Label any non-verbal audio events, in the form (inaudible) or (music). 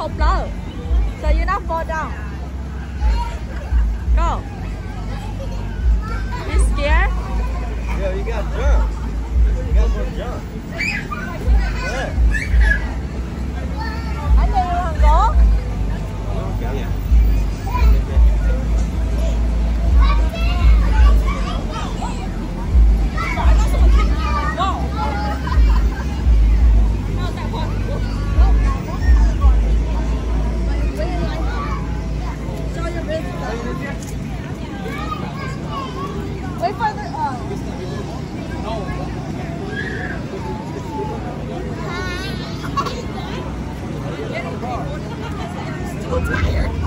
go hold low. So you not fall down. Wait for the uh, So (laughs) tired.